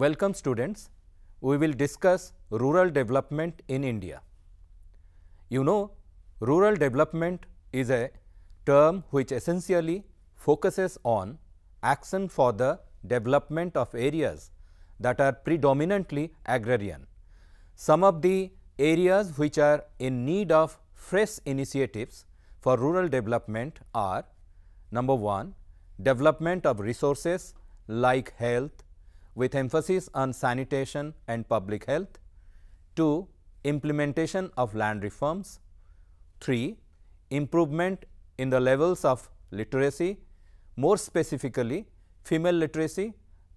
Welcome students. We will discuss rural development in India. You know rural development is a term which essentially focuses on action for the development of areas that are predominantly agrarian. Some of the areas which are in need of fresh initiatives for rural development are number 1 development of resources like health with emphasis on sanitation and public health, 2 implementation of land reforms, 3 improvement in the levels of literacy, more specifically female literacy,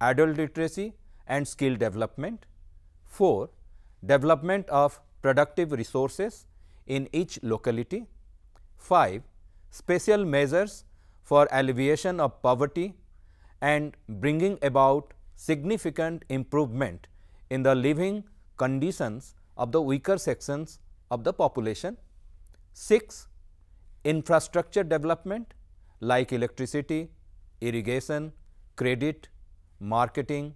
adult literacy and skill development, 4 development of productive resources in each locality, 5 special measures for alleviation of poverty and bringing about significant improvement in the living conditions of the weaker sections of the population. 6. Infrastructure development like electricity, irrigation, credit, marketing,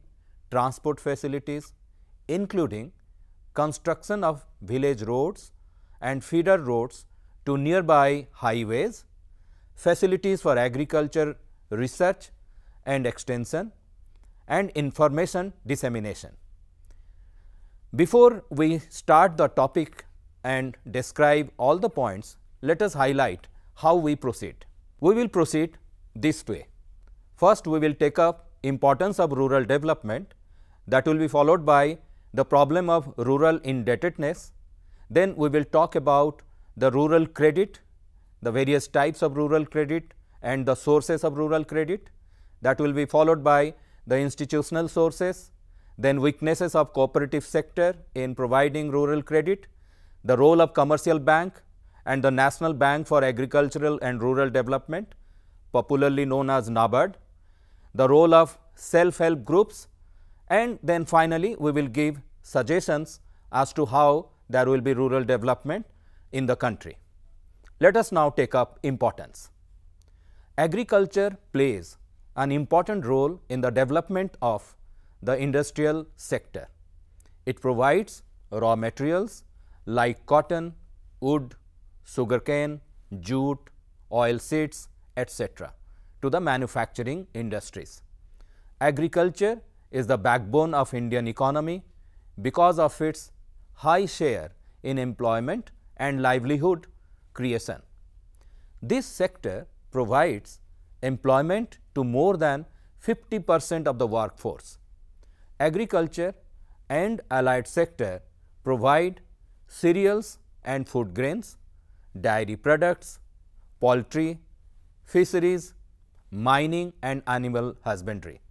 transport facilities including construction of village roads and feeder roads to nearby highways, facilities for agriculture research and extension and information dissemination. Before we start the topic and describe all the points, let us highlight how we proceed. We will proceed this way. First, we will take up importance of rural development that will be followed by the problem of rural indebtedness. Then we will talk about the rural credit, the various types of rural credit and the sources of rural credit that will be followed by the institutional sources, then weaknesses of cooperative sector in providing rural credit, the role of commercial bank and the National Bank for Agricultural and Rural Development popularly known as NABARD, the role of self-help groups and then finally, we will give suggestions as to how there will be rural development in the country. Let us now take up importance. Agriculture plays an important role in the development of the industrial sector. It provides raw materials like cotton, wood, sugarcane, jute, oil seeds, etc., to the manufacturing industries. Agriculture is the backbone of Indian economy because of its high share in employment and livelihood creation. This sector provides employment to more than 50 percent of the workforce. Agriculture and allied sector provide cereals and food grains, dairy products, poultry, fisheries, mining and animal husbandry.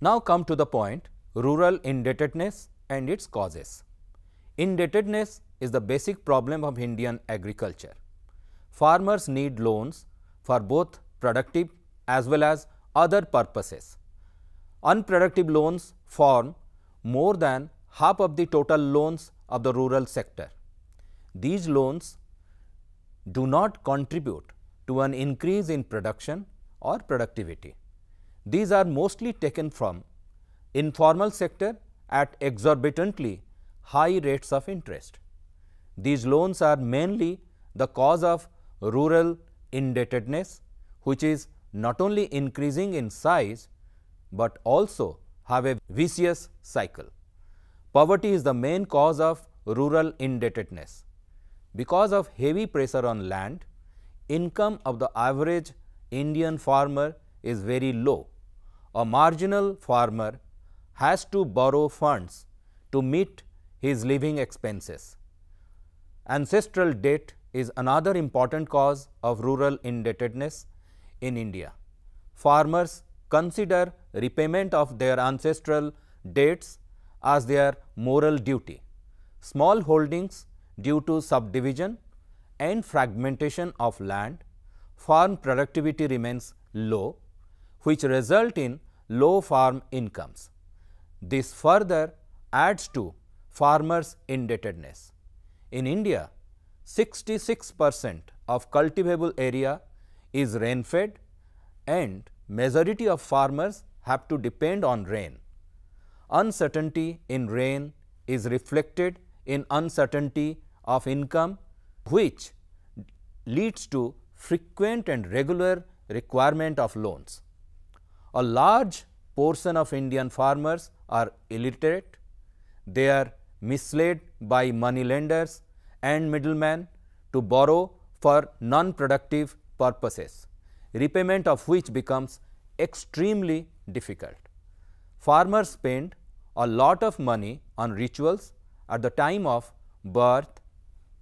Now come to the point rural indebtedness and its causes. Indebtedness is the basic problem of Indian agriculture. Farmers need loans for both productive as well as other purposes. Unproductive loans form more than half of the total loans of the rural sector. These loans do not contribute to an increase in production or productivity. These are mostly taken from informal sector at exorbitantly high rates of interest. These loans are mainly the cause of rural indebtedness, which is not only increasing in size, but also have a vicious cycle. Poverty is the main cause of rural indebtedness. Because of heavy pressure on land, income of the average Indian farmer is very low. A marginal farmer has to borrow funds to meet his living expenses. Ancestral debt is another important cause of rural indebtedness in India. Farmers consider repayment of their ancestral debts as their moral duty. Small holdings due to subdivision and fragmentation of land, farm productivity remains low, which result in low farm incomes. This further adds to farmers' indebtedness. In India, 66 percent of cultivable area is rain fed and majority of farmers have to depend on rain. uncertainty in rain is reflected in uncertainty of income which leads to frequent and regular requirement of loans. A large portion of Indian farmers are illiterate, they are misled by money lenders and middlemen to borrow for non-productive purposes, repayment of which becomes extremely difficult. Farmers spend a lot of money on rituals at the time of birth,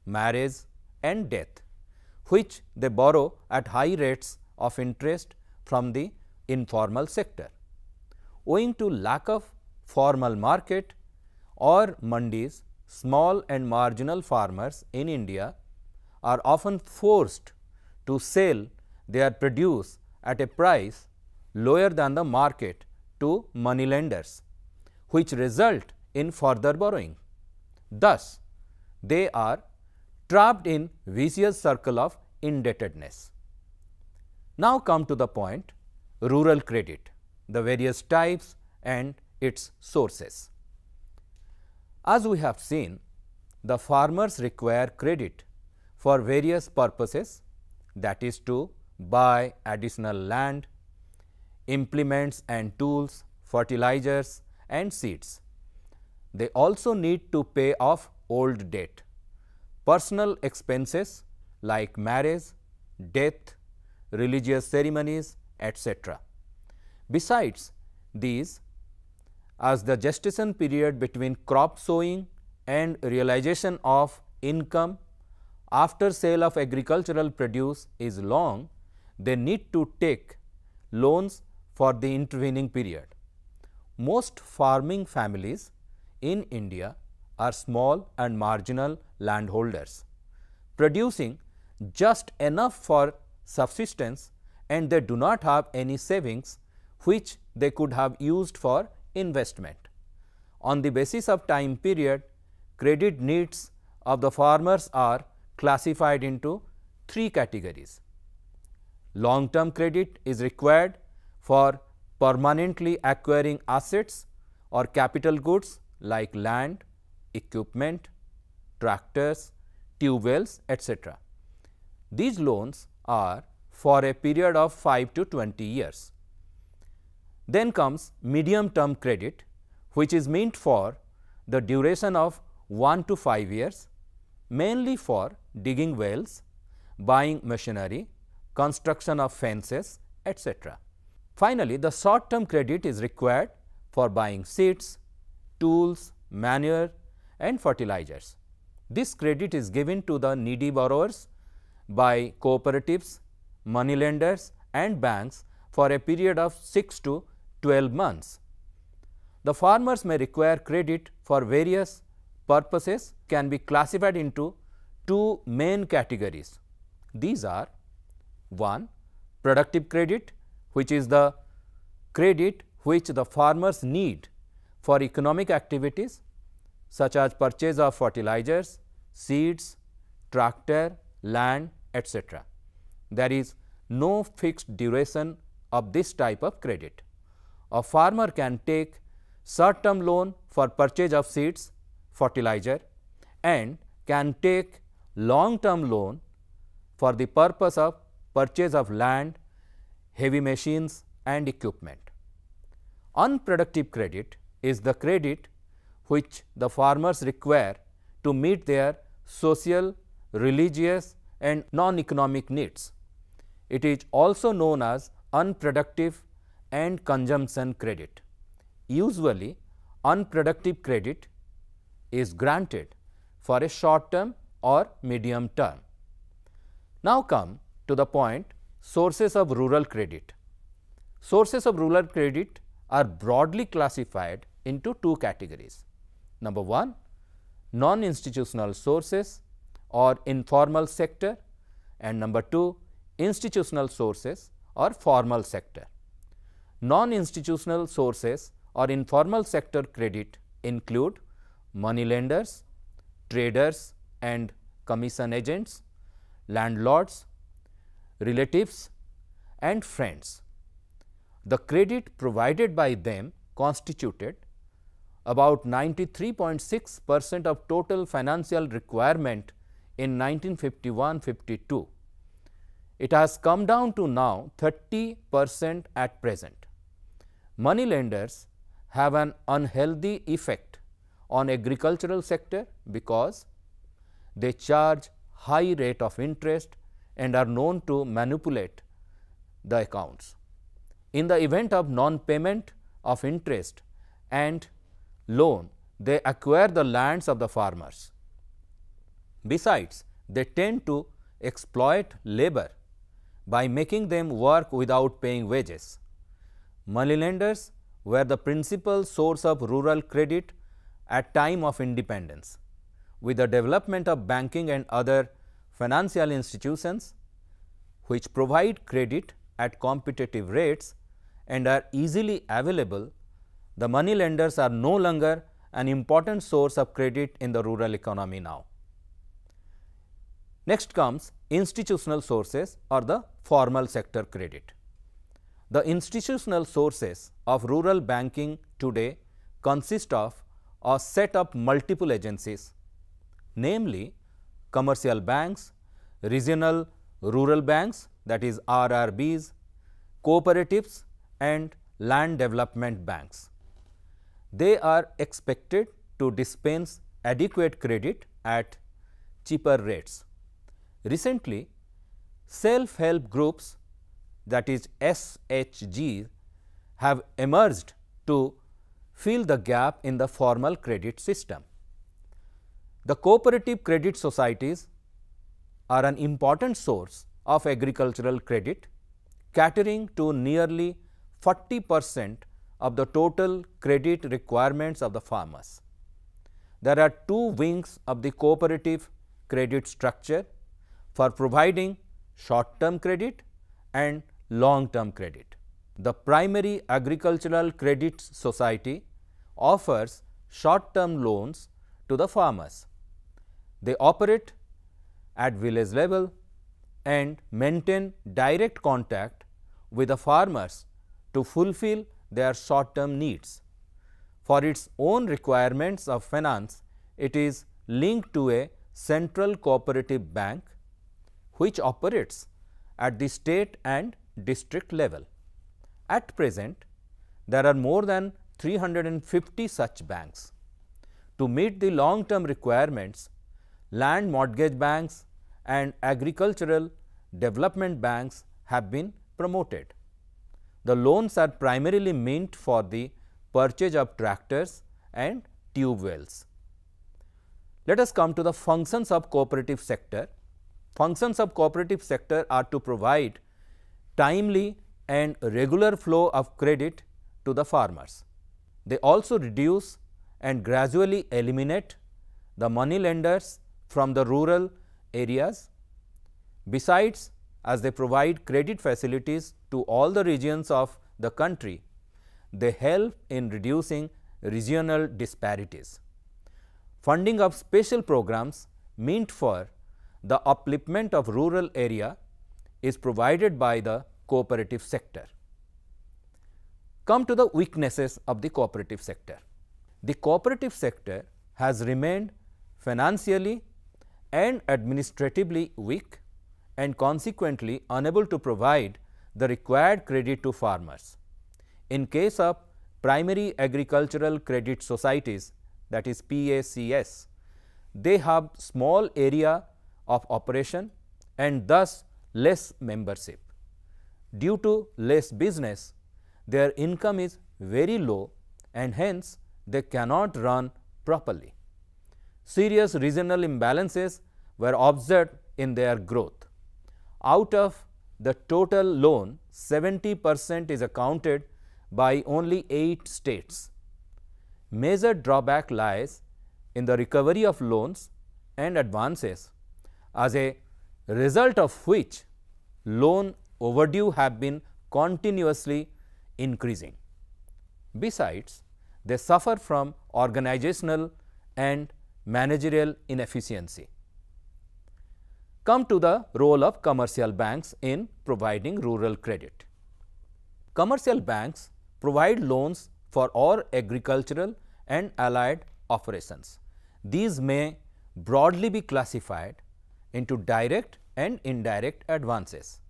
marriage and death, which they borrow at high rates of interest from the informal sector. Owing to lack of formal market or mandis, small and marginal farmers in India are often forced to sell their produce at a price lower than the market to money lenders, which result in further borrowing. Thus, they are trapped in vicious circle of indebtedness. Now come to the point rural credit, the various types and its sources. As we have seen, the farmers require credit for various purposes that is to buy additional land, implements and tools, fertilizers and seeds. They also need to pay off old debt, personal expenses like marriage, death, religious ceremonies, etc. Besides these, as the gestation period between crop sowing and realization of income after sale of agricultural produce is long, they need to take loans for the intervening period. Most farming families in India are small and marginal landholders, producing just enough for subsistence and they do not have any savings which they could have used for investment. On the basis of time period, credit needs of the farmers are classified into three categories. Long term credit is required for permanently acquiring assets or capital goods like land, equipment, tractors, tube wells, etc. These loans are for a period of 5 to 20 years. Then comes medium term credit which is meant for the duration of 1 to 5 years mainly for digging wells, buying machinery, construction of fences, etc. Finally, the short term credit is required for buying seeds, tools, manure and fertilizers. This credit is given to the needy borrowers by cooperatives, money lenders and banks for a period of 6 to 12 months. The farmers may require credit for various purposes can be classified into two main categories. These are one productive credit which is the credit which the farmers need for economic activities such as purchase of fertilizers, seeds, tractor, land etc. There is no fixed duration of this type of credit. A farmer can take short term loan for purchase of seeds, fertilizer and can take long term loan for the purpose of purchase of land, heavy machines and equipment. Unproductive credit is the credit which the farmers require to meet their social, religious and non-economic needs. It is also known as unproductive and consumption credit. Usually, unproductive credit is granted for a short term or medium term. Now, come to the point sources of rural credit. Sources of rural credit are broadly classified into two categories. Number 1 non-institutional sources or informal sector and number 2 institutional sources or formal sector. Non-institutional sources or informal sector credit include money lenders, traders and commission agents, landlords, relatives and friends. The credit provided by them constituted about 93.6 percent of total financial requirement in 1951-52. It has come down to now 30 percent at present. Money lenders have an unhealthy effect on agricultural sector because they charge high rate of interest and are known to manipulate the accounts. In the event of non-payment of interest and loan, they acquire the lands of the farmers. Besides, they tend to exploit labor by making them work without paying wages. Moneylenders were the principal source of rural credit at time of independence. With the development of banking and other financial institutions which provide credit at competitive rates and are easily available, the money lenders are no longer an important source of credit in the rural economy now. Next comes institutional sources or the formal sector credit. The institutional sources of rural banking today consist of a set up multiple agencies, namely commercial banks, regional rural banks that is RRBs, cooperatives and land development banks. They are expected to dispense adequate credit at cheaper rates. Recently, self-help groups that is SHG have emerged to fill the gap in the formal credit system. The cooperative credit societies are an important source of agricultural credit catering to nearly 40 percent of the total credit requirements of the farmers. There are two wings of the cooperative credit structure for providing short term credit and long term credit. The primary agricultural credit society offers short term loans to the farmers. They operate at village level and maintain direct contact with the farmers to fulfill their short term needs. For its own requirements of finance, it is linked to a central cooperative bank which operates at the state and district level. At present, there are more than 350 such banks. To meet the long term requirements, land mortgage banks and agricultural development banks have been promoted. The loans are primarily meant for the purchase of tractors and tube wells. Let us come to the functions of cooperative sector. Functions of cooperative sector are to provide timely and regular flow of credit to the farmers. They also reduce and gradually eliminate the money lenders from the rural areas. Besides, as they provide credit facilities to all the regions of the country, they help in reducing regional disparities. Funding of special programs meant for the upliftment of rural area is provided by the cooperative sector. Come to the weaknesses of the cooperative sector. The cooperative sector has remained financially and administratively weak and consequently unable to provide the required credit to farmers. In case of primary agricultural credit societies that is PACS, they have small area of operation and thus less membership. Due to less business, their income is very low and hence they cannot run properly. Serious regional imbalances were observed in their growth. Out of the total loan, 70 percent is accounted by only 8 states. Major drawback lies in the recovery of loans and advances as a result of which loan overdue have been continuously increasing. Besides, they suffer from organizational and managerial inefficiency. Come to the role of commercial banks in providing rural credit. Commercial banks provide loans for all agricultural and allied operations. These may broadly be classified into direct and indirect advances.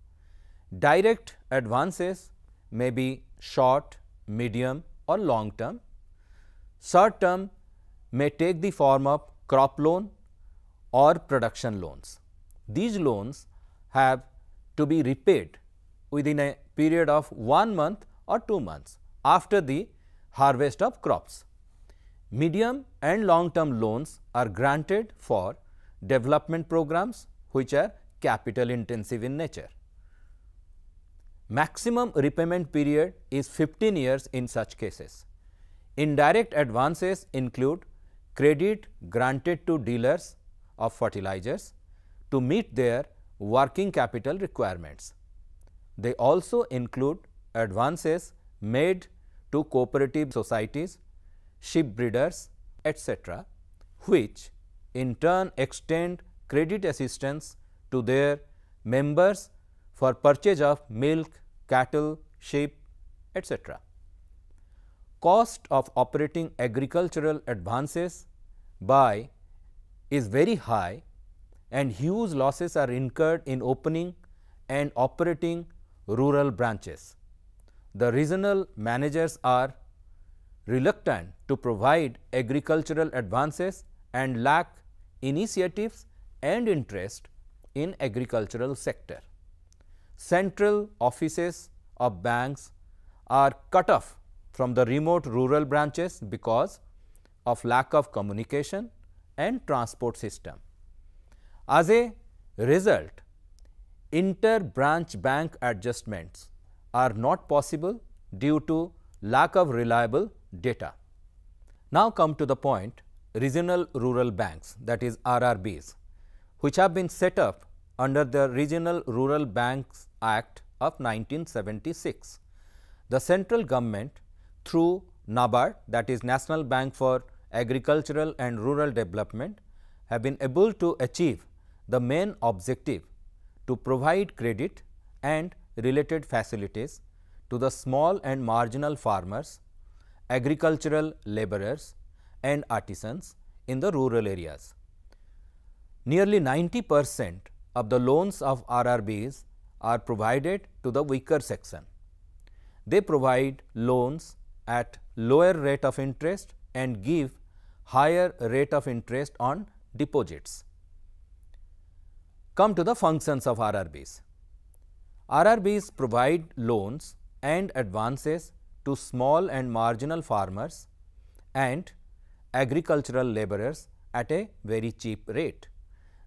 Direct advances may be short, medium or long term. Short term may take the form of crop loan or production loans. These loans have to be repaid within a period of 1 month or 2 months after the harvest of crops. Medium and long term loans are granted for development programs which are capital intensive in nature. Maximum repayment period is 15 years in such cases. Indirect advances include credit granted to dealers of fertilizers to meet their working capital requirements. They also include advances made to cooperative societies, ship breeders, etc., which in turn extend credit assistance to their members for purchase of milk, cattle, sheep, etc. Cost of operating agricultural advances by is very high and huge losses are incurred in opening and operating rural branches. The regional managers are reluctant to provide agricultural advances and lack initiatives and interest in agricultural sector. Central offices of banks are cut off from the remote rural branches because of lack of communication and transport system. As a result, inter-branch bank adjustments are not possible due to lack of reliable data. Now, come to the point regional rural banks that is RRBs which have been set up under the Regional Rural Banks Act of 1976. The central government through NABARD that is National Bank for Agricultural and Rural Development have been able to achieve the main objective to provide credit and related facilities to the small and marginal farmers, agricultural laborers and artisans in the rural areas. Nearly 90 percent of the loans of RRBs are provided to the weaker section. They provide loans at lower rate of interest and give higher rate of interest on deposits. Come to the functions of RRBs. RRBs provide loans and advances to small and marginal farmers and agricultural laborers at a very cheap rate.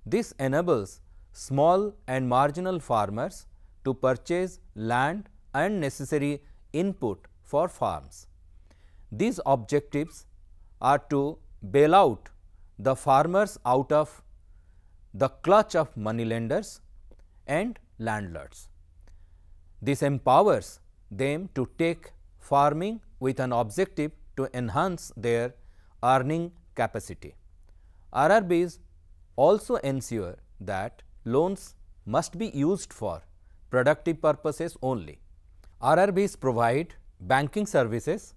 This enables small and marginal farmers to purchase land and necessary input for farms. These objectives are to bail out the farmers out of the clutch of moneylenders and landlords. This empowers them to take farming with an objective to enhance their earning capacity. RRBs also ensure that loans must be used for productive purposes only. RRBs provide banking services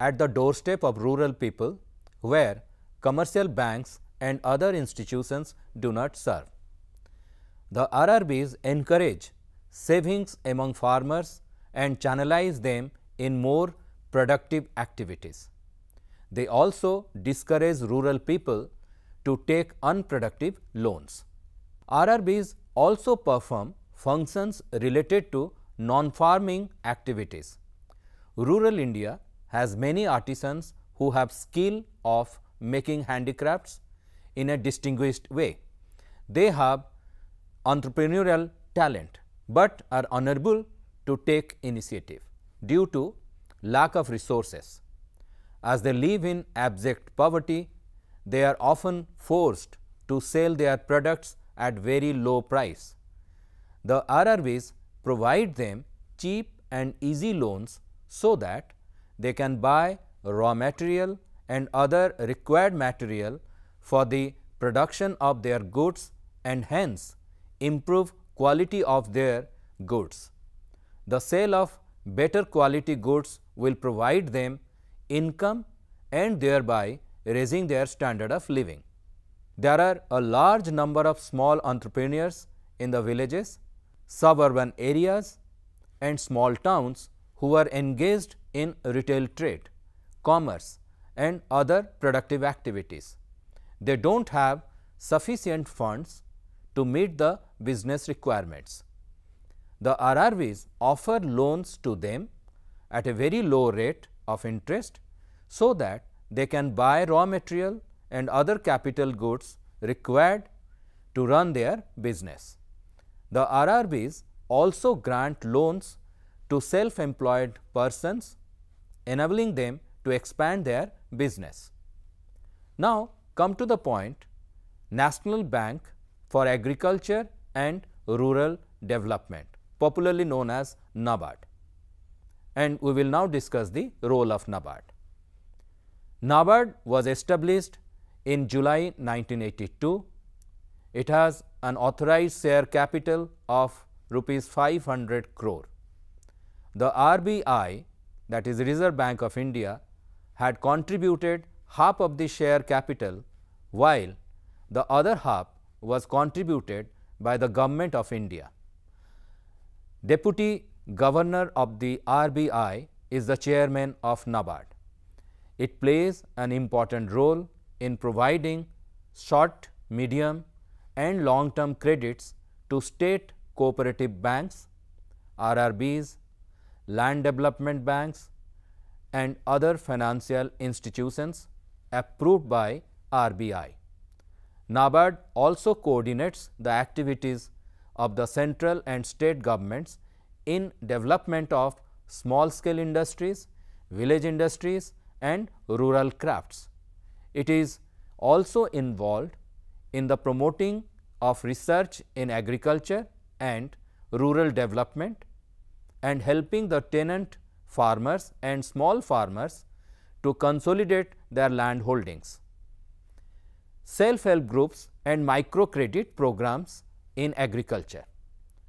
at the doorstep of rural people where commercial banks and other institutions do not serve. The RRBs encourage savings among farmers and channelize them in more productive activities. They also discourage rural people to take unproductive loans. RRBs also perform functions related to non-farming activities. Rural India has many artisans who have skill of making handicrafts in a distinguished way. They have entrepreneurial talent, but are unable to take initiative due to lack of resources. As they live in abject poverty, they are often forced to sell their products at very low price. The RRBs provide them cheap and easy loans so that they can buy raw material and other required material for the production of their goods and hence improve quality of their goods. The sale of better quality goods will provide them income and thereby raising their standard of living. There are a large number of small entrepreneurs in the villages, suburban areas and small towns who are engaged in retail trade, commerce and other productive activities. They do not have sufficient funds to meet the business requirements. The RRBs offer loans to them at a very low rate of interest, so that they can buy raw material and other capital goods required to run their business. The RRBs also grant loans to self-employed persons, enabling them to expand their business. Now, come to the point National Bank for Agriculture and Rural Development, popularly known as NABARD. And we will now discuss the role of NABARD. NABARD was established in July 1982. It has an authorized share capital of rupees 500 crore. The RBI that is Reserve Bank of India had contributed half of the share capital while the other half was contributed by the government of India. Deputy Governor of the RBI is the chairman of NABARD. It plays an important role in providing short, medium and long term credits to state cooperative banks, RRBs, land development banks and other financial institutions approved by RBI. NABARD also coordinates the activities of the central and state governments in development of small scale industries, village industries and rural crafts. It is also involved in the promoting of research in agriculture and rural development and helping the tenant farmers and small farmers to consolidate their land holdings self-help groups and microcredit programs in agriculture.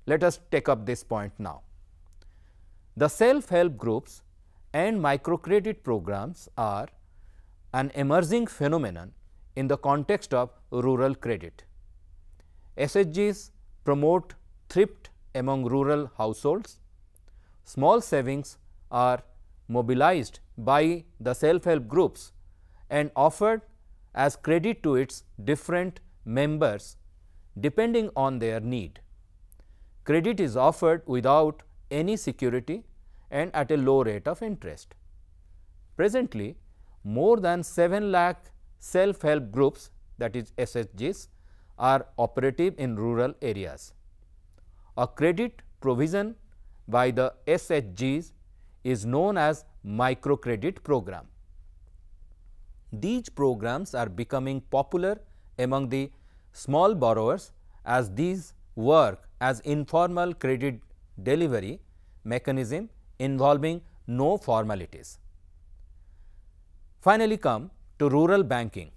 Let us take up this point now. The self-help groups and microcredit programs are an emerging phenomenon in the context of rural credit. SHGs promote thrift among rural households. Small savings are mobilized by the self-help groups and offered as credit to its different members depending on their need. Credit is offered without any security and at a low rate of interest. Presently, more than 7 lakh self help groups that is SHGs are operative in rural areas. A credit provision by the SHGs is known as microcredit program. These programs are becoming popular among the small borrowers as these work as informal credit delivery mechanism involving no formalities. Finally, come to rural banking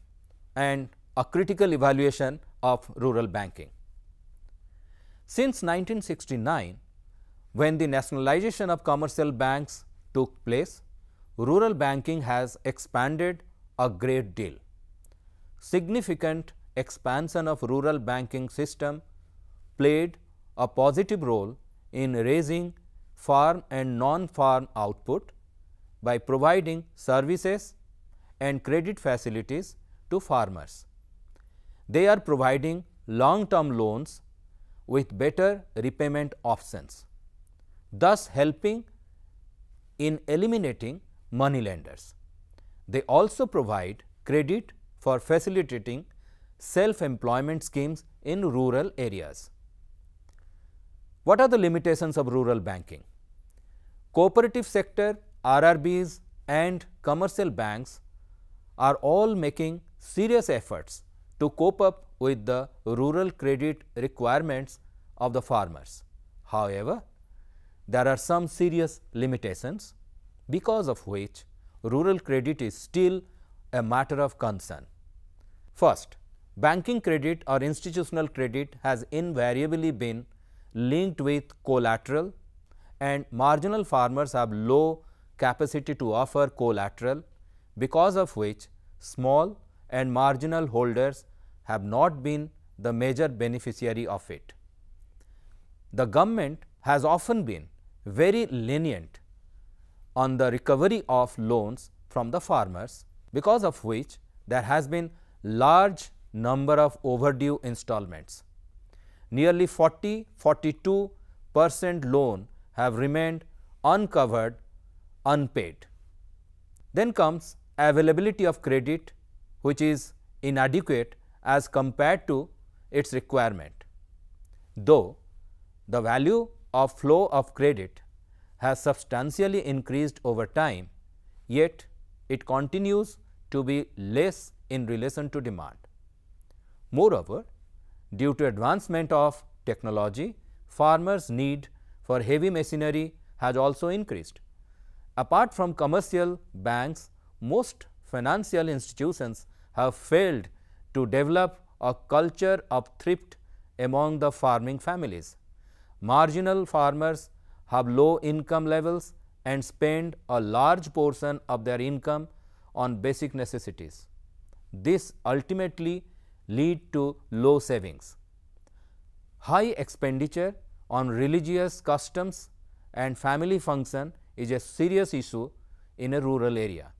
and a critical evaluation of rural banking. Since 1969, when the nationalization of commercial banks took place, rural banking has expanded a great deal. Significant expansion of rural banking system played a positive role in raising farm and non-farm output by providing services and credit facilities to farmers. They are providing long term loans with better repayment options, thus helping in eliminating money lenders. They also provide credit for facilitating self-employment schemes in rural areas. What are the limitations of rural banking? Cooperative sector, RRBs and commercial banks are all making serious efforts to cope up with the rural credit requirements of the farmers. However, there are some serious limitations because of which rural credit is still a matter of concern. First, banking credit or institutional credit has invariably been linked with collateral and marginal farmers have low capacity to offer collateral because of which small and marginal holders have not been the major beneficiary of it. The government has often been very lenient on the recovery of loans from the farmers because of which there has been large number of overdue installments. Nearly 40 42 percent loan have remained uncovered unpaid. Then comes availability of credit which is inadequate as compared to its requirement. Though the value of flow of credit has substantially increased over time, yet it continues to be less in relation to demand. Moreover, due to advancement of technology, farmers' need for heavy machinery has also increased. Apart from commercial banks, most financial institutions have failed to develop a culture of thrift among the farming families. Marginal farmers have low income levels and spend a large portion of their income on basic necessities. This ultimately lead to low savings. High expenditure on religious customs and family function is a serious issue in a rural area.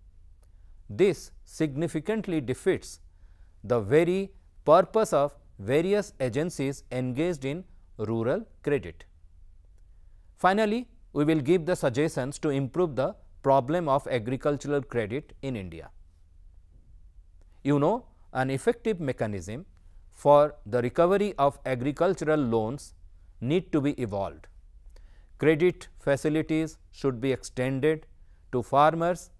This significantly defeats the very purpose of various agencies engaged in rural credit. Finally, we will give the suggestions to improve the problem of agricultural credit in India. You know an effective mechanism for the recovery of agricultural loans need to be evolved. Credit facilities should be extended to farmers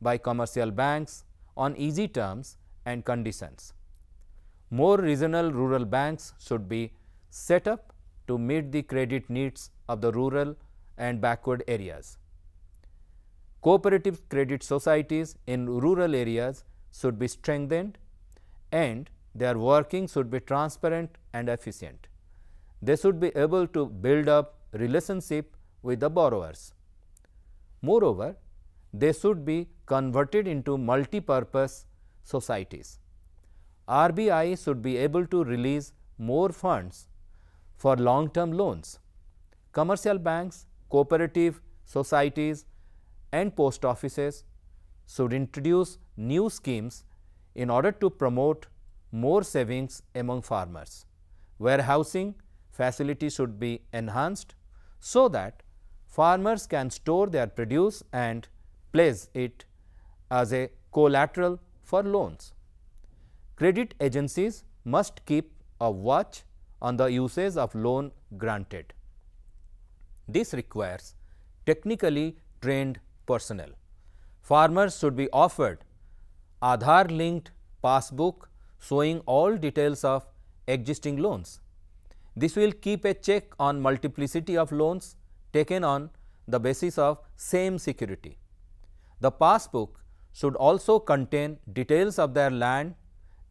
by commercial banks on easy terms and conditions. More regional rural banks should be set up to meet the credit needs of the rural and backward areas. Cooperative credit societies in rural areas should be strengthened and their working should be transparent and efficient. They should be able to build up relationship with the borrowers. Moreover, they should be converted into multi-purpose societies. RBI should be able to release more funds for long term loans. Commercial banks, cooperative societies and post offices should introduce new schemes in order to promote more savings among farmers. Warehousing facilities should be enhanced so that farmers can store their produce and place it as a collateral for loans. Credit agencies must keep a watch on the usage of loan granted. This requires technically trained personnel. Farmers should be offered Aadhaar linked passbook showing all details of existing loans. This will keep a check on multiplicity of loans taken on the basis of same security. The passbook should also contain details of their land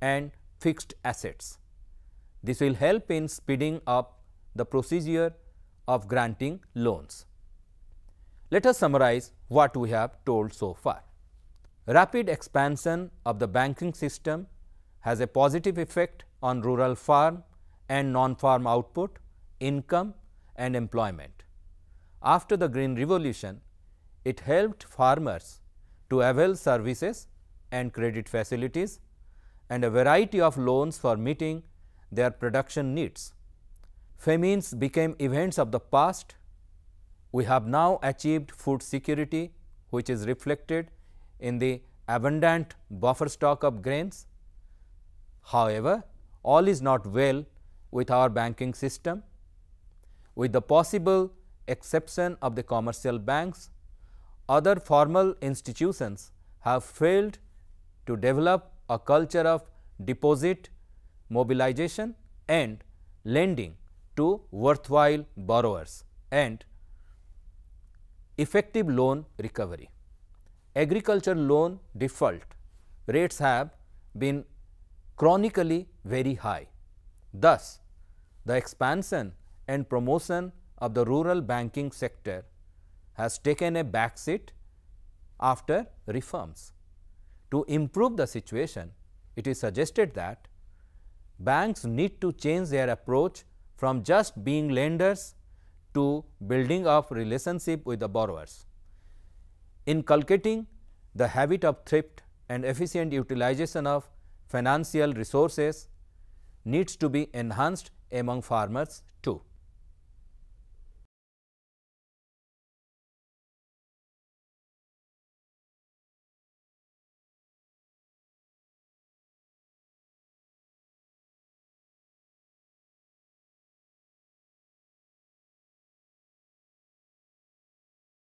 and fixed assets. This will help in speeding up the procedure of granting loans. Let us summarize what we have told so far. Rapid expansion of the banking system has a positive effect on rural farm and non-farm output, income and employment. After the green revolution, it helped farmers to avail services and credit facilities and a variety of loans for meeting their production needs. Famines became events of the past. We have now achieved food security, which is reflected in the abundant buffer stock of grains. However, all is not well with our banking system. With the possible exception of the commercial banks, other formal institutions have failed to develop a culture of deposit, mobilization and lending to worthwhile borrowers and effective loan recovery. Agriculture loan default rates have been chronically very high. Thus, the expansion and promotion of the rural banking sector has taken a backseat after reforms. To improve the situation, it is suggested that banks need to change their approach from just being lenders to building up relationship with the borrowers. Inculcating the habit of thrift and efficient utilization of financial resources needs to be enhanced among farmers too.